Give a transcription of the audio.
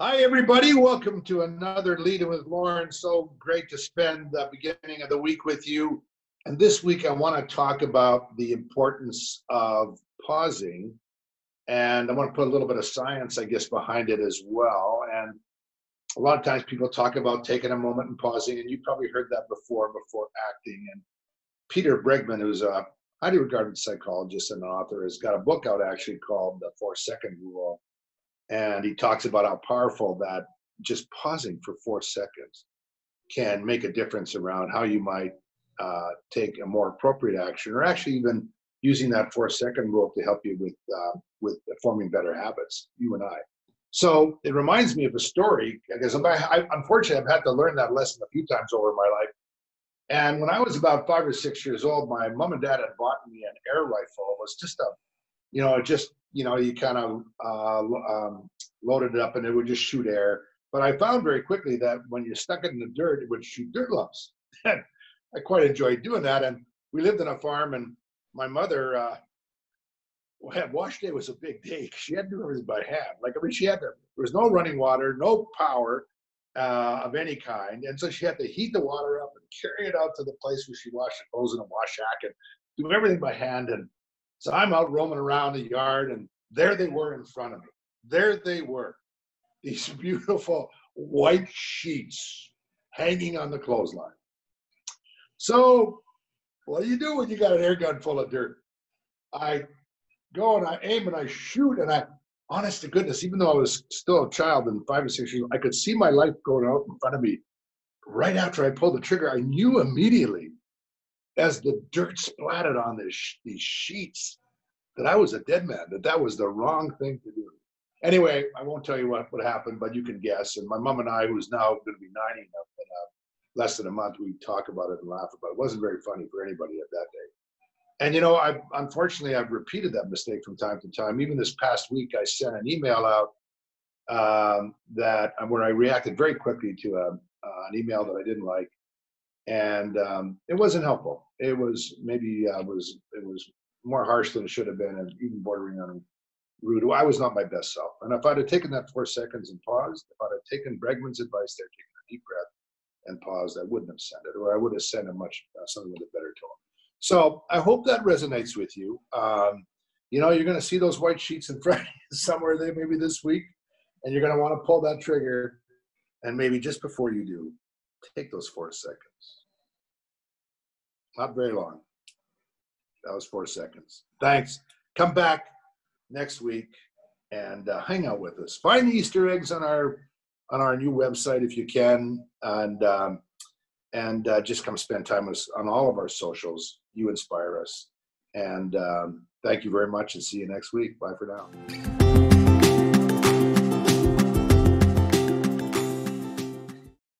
Hi, everybody. Welcome to another Lead In With Lorne. So great to spend the beginning of the week with you. And this week, I want to talk about the importance of pausing. And I want to put a little bit of science, I guess, behind it as well. And a lot of times people talk about taking a moment and pausing, and you probably heard that before, before acting. And Peter Bregman, who's a highly regarded psychologist and author, has got a book out actually called The Four Second Rule and he talks about how powerful that just pausing for four seconds can make a difference around how you might uh, take a more appropriate action or actually even using that four second rule to help you with uh, with forming better habits you and i. So it reminds me of a story because I, I, unfortunately i've had to learn that lesson a few times over my life. And when i was about five or six years old my mom and dad had bought me an air rifle. It was just a you know just you know, you kind of uh, um, loaded it up and it would just shoot air. But I found very quickly that when you stuck it in the dirt, it would shoot dirt lumps. I quite enjoyed doing that. And we lived in a farm, and my mother, uh, wash day was a big day. She had to do everything by hand. Like, I mean, she had to, there was no running water, no power uh, of any kind. And so she had to heat the water up and carry it out to the place where she washed the clothes in a wash shack and do everything by hand. And so I'm out roaming around the yard, and there they were in front of me. There they were, these beautiful white sheets hanging on the clothesline. So, what do you do when you got an air gun full of dirt? I go and I aim and I shoot, and I, honest to goodness, even though I was still a child and five or six years, old, I could see my life going out in front of me. Right after I pulled the trigger, I knew immediately as the dirt splattered on this, these sheets that I was a dead man, that that was the wrong thing to do. Anyway, I won't tell you what, what happened, but you can guess. And my mom and I, who's now going to be 90 in less than a month, we talk about it and laugh about it. It wasn't very funny for anybody at that day. And you know, I unfortunately I've repeated that mistake from time to time. Even this past week, I sent an email out um, that where I reacted very quickly to a, uh, an email that I didn't like, and um, it wasn't helpful. It was maybe uh, was it was more harsh than it should have been, and even bordering on rude. I was not my best self. And if I'd have taken that four seconds and paused, if I'd have taken Bregman's advice there, taken a deep breath and paused, I wouldn't have sent it, or I would have sent a much uh, something with a better tone. So I hope that resonates with you. Um, you know, you're going to see those white sheets in front somewhere there, maybe this week, and you're going to want to pull that trigger. And maybe just before you do, take those four seconds. Not very long. That was four seconds. Thanks. Come back next week and uh, hang out with us. Find the Easter eggs on our on our new website if you can, and um, and uh, just come spend time with us on all of our socials. You inspire us, and um, thank you very much, and see you next week. Bye for now.